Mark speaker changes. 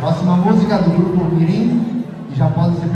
Speaker 1: Próxima música do grupo Mirim, e já pode ser